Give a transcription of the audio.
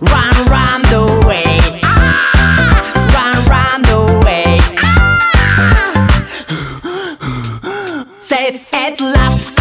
Run, run the way. Run, run the way. Safe at last.